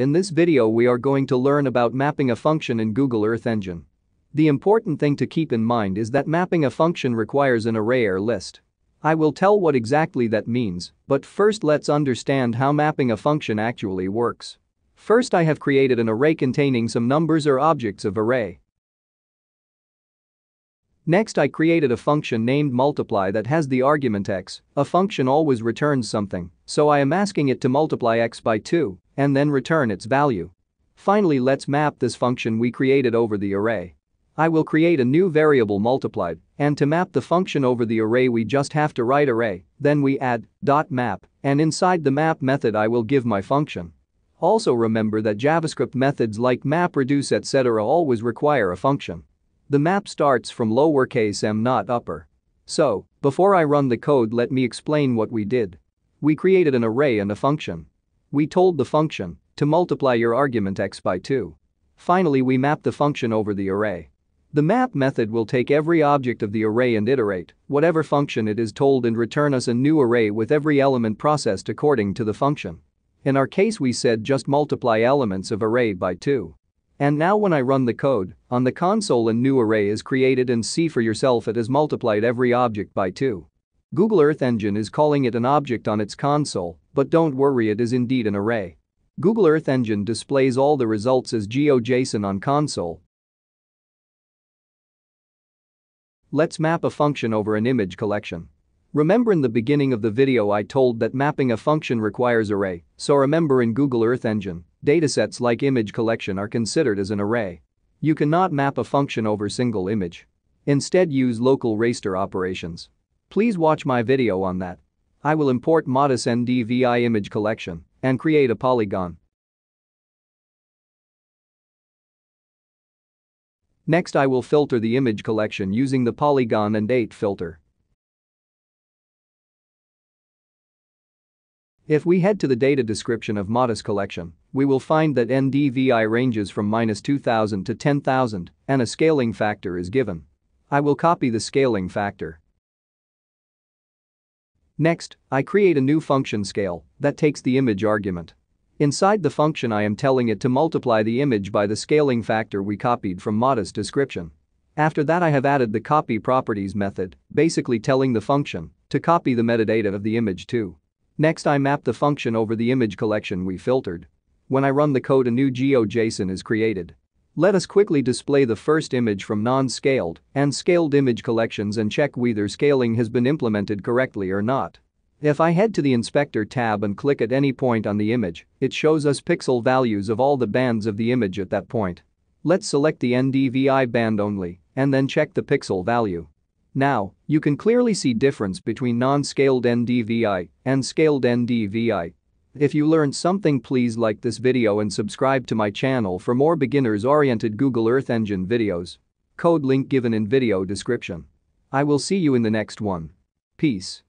In this video we are going to learn about mapping a function in Google Earth Engine. The important thing to keep in mind is that mapping a function requires an array or list. I will tell what exactly that means, but first let's understand how mapping a function actually works. First I have created an array containing some numbers or objects of array. Next I created a function named multiply that has the argument x, a function always returns something, so I am asking it to multiply x by 2 and then return its value. Finally let's map this function we created over the array. I will create a new variable multiplied, and to map the function over the array we just have to write array, then we add dot map, and inside the map method I will give my function. Also remember that JavaScript methods like map reduce etc always require a function. The map starts from lowercase m not upper. So, before I run the code let me explain what we did. We created an array and a function. We told the function to multiply your argument x by 2. Finally we map the function over the array. The map method will take every object of the array and iterate whatever function it is told and return us a new array with every element processed according to the function. In our case we said just multiply elements of array by 2. And now when I run the code, on the console a new array is created and see for yourself it has multiplied every object by 2. Google Earth Engine is calling it an object on its console, but don't worry it is indeed an array. Google Earth Engine displays all the results as GeoJSON on console. Let's map a function over an image collection. Remember in the beginning of the video I told that mapping a function requires array, so remember in Google Earth Engine, datasets like image collection are considered as an array. You cannot map a function over single image. Instead use local raster operations. Please watch my video on that. I will import Modis NDVI image collection and create a polygon. Next I will filter the image collection using the polygon and 8 filter. If we head to the data description of Modis collection, we will find that NDVI ranges from minus 2000 to 10,000 and a scaling factor is given. I will copy the scaling factor Next, I create a new function scale that takes the image argument. Inside the function I am telling it to multiply the image by the scaling factor we copied from Modis description. After that I have added the copy properties method, basically telling the function to copy the metadata of the image too. Next I map the function over the image collection we filtered. When I run the code a new GeoJSON is created. Let us quickly display the first image from non-scaled and scaled image collections and check whether scaling has been implemented correctly or not. If I head to the Inspector tab and click at any point on the image, it shows us pixel values of all the bands of the image at that point. Let's select the NDVI band only and then check the pixel value. Now, you can clearly see difference between non-scaled NDVI and scaled NDVI if you learned something please like this video and subscribe to my channel for more beginners-oriented Google Earth Engine videos. Code link given in video description. I will see you in the next one. Peace.